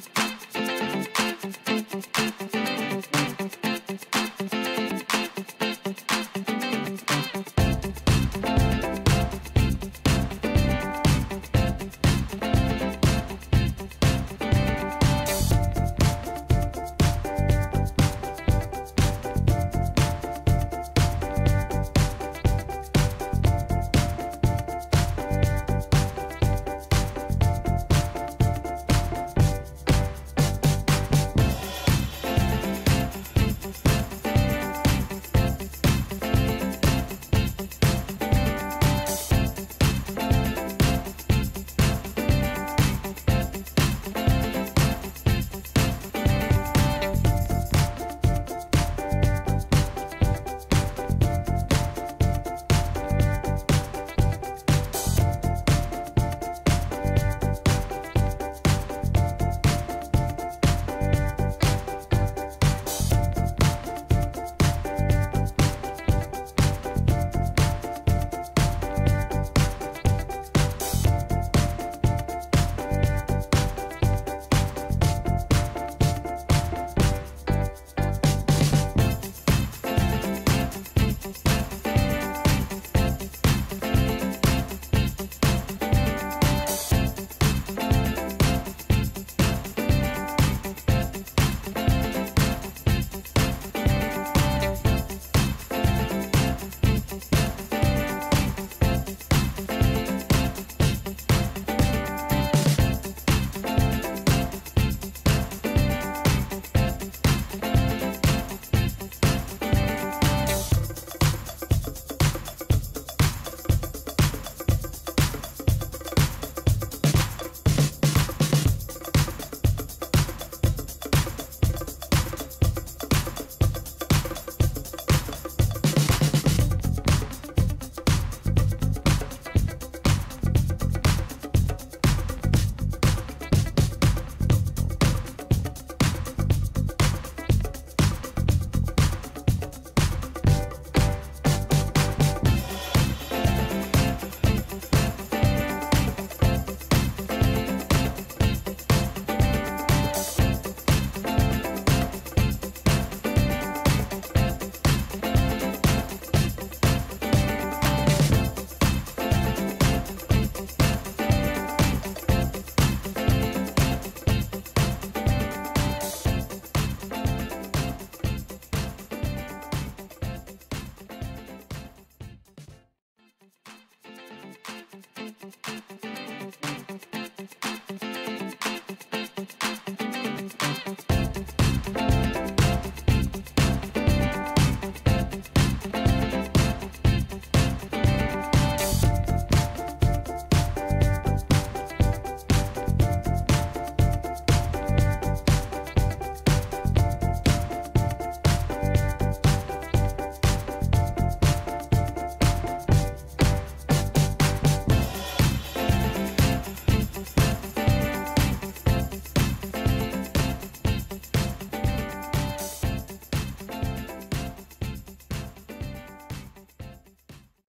スプーンスプーンスプーンスプーンスプーン。